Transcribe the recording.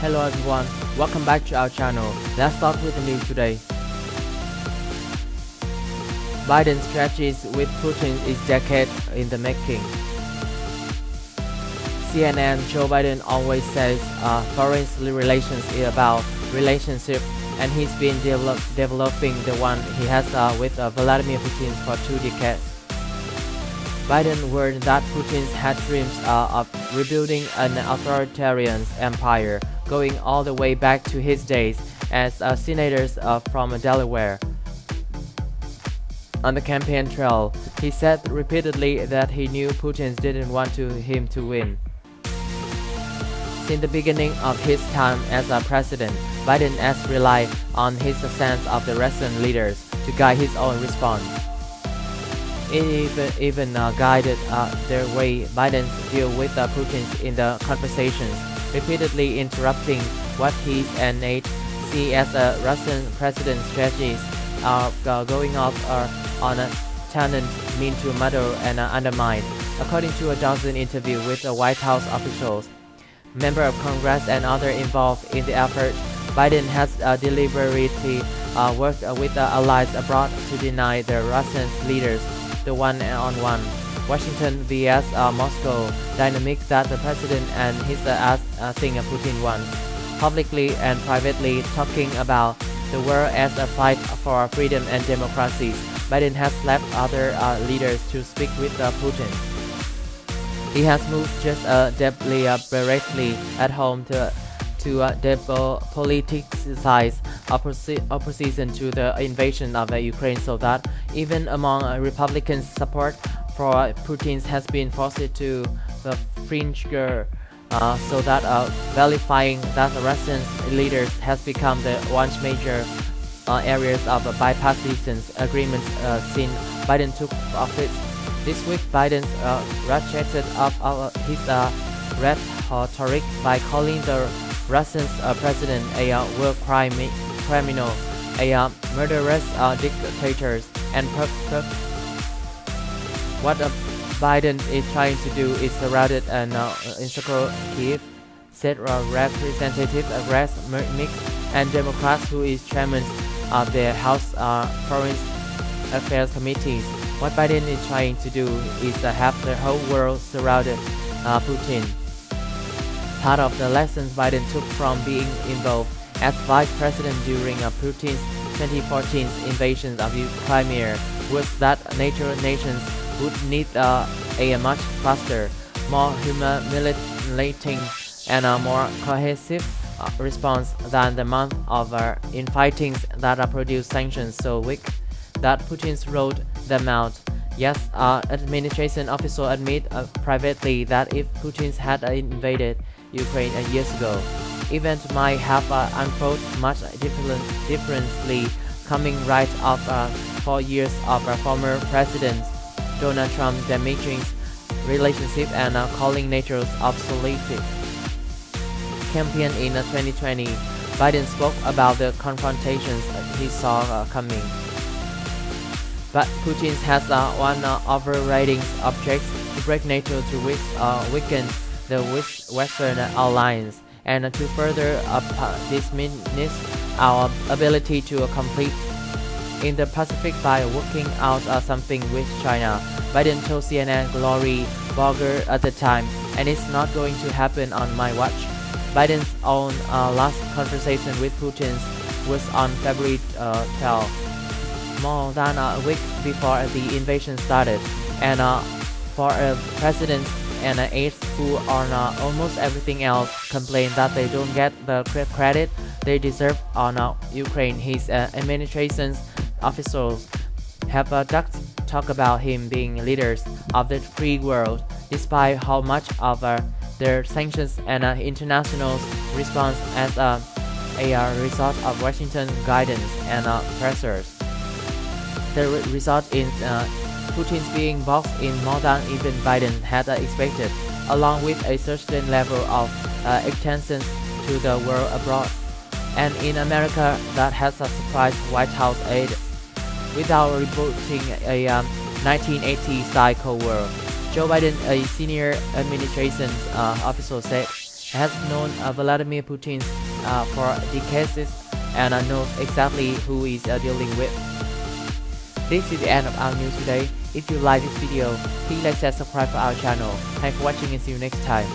Hello everyone, welcome back to our channel. Let's start with the news today. Biden's stretches with Putin is decade in the making. CNN Joe Biden always says uh, foreign relations is about relationship and he's been develop, developing the one he has uh, with uh, Vladimir Putin for two decades. Biden warned that Putin had dreams uh, of rebuilding an authoritarian empire going all the way back to his days as a senator uh, from Delaware. On the campaign trail, he said repeatedly that he knew Putin didn't want to him to win. Since the beginning of his time as a president, Biden has relied on his sense of the Russian leaders to guide his own response. It even, even uh, guided uh, their way Biden's deal with uh, Putin in the conversations, repeatedly interrupting what he and Nate see as a Russian president's strategies are going off uh, on a tangent mean to muddle and uh, undermine, according to a dozen interviews with the White House officials member of Congress and others involved in the effort, Biden has uh, deliberately uh, worked with allies abroad to deny the Russian leaders the one-on-one Washington vs uh, Moscow dynamic that the president and his uh, uh, thing Putin won, publicly and privately talking about the world as a fight for freedom and democracy. Biden has left other leaders to speak with Putin. He has moved just uh, deliberately at home to to uh, depoliticize opposi opposition to the invasion of uh, Ukraine so that even among uh, Republicans support for Putin has been forced to the fringe uh, so that uh, verifying that the Russian leaders has become the one major uh, areas of bipartisan agreement uh, since Biden took office. This week, Biden uh, ratcheted up his uh, rhetoric by calling the Russian president a war crime criminal, a murderous dictator, and what Biden is trying to do is surrounded and uh, encircle Kiev, said Representative Greg Meeks and Democrats who is chairman of the House Foreign Affairs Committees. What Biden is trying to do is to have the whole world surrounded uh, Putin. Part of the lessons Biden took from being involved as vice president during uh, Putin's 2014 invasion of Crimea was that NATO nations would need uh, a much faster, more humiliating, and a more cohesive uh, response than the month of uh, infighting that produced sanctions so weak that Putin's rolled them out. Yes, uh, administration officials admit uh, privately that if Putin had invaded Ukraine years ago, events might have uh, unfolded much different, differently, coming right after uh, four years of uh, former President Donald Trump damaging relationship and uh, calling NATO obsolete. Campaign in 2020, Biden spoke about the confrontations he saw coming. But Putin has uh, one uh, overriding object to break NATO to uh, weaken the Western alliance and to further diminish our ability to compete in the Pacific by working out uh, something with China. Biden told CNN Gloria Borger at the time, and it's not going to happen on my watch. Biden's own uh, last conversation with Putin was on February uh, 12 more than a week before the invasion started, and uh, for a president and an aide who on uh, almost everything else complain that they don't get the credit they deserve on uh, Ukraine. His uh, administration's officials have uh, talk about him being leaders of the free world, despite how much of uh, their sanctions and uh, international response as uh, a result of Washington guidance and uh, pressures the result in uh, Putin's being boxed in more than even Biden had expected, along with a certain level of uh, extension to the world abroad. And in America, that has a surprised White House aide. Without rebooting a um, 1980 Cold world. Joe Biden, a senior administration uh, official, said, has known uh, Vladimir Putin uh, for decades and knows exactly who who is uh, dealing with. This is the end of our news today. If you like this video, please like and subscribe for our channel. Thanks for watching and see you next time.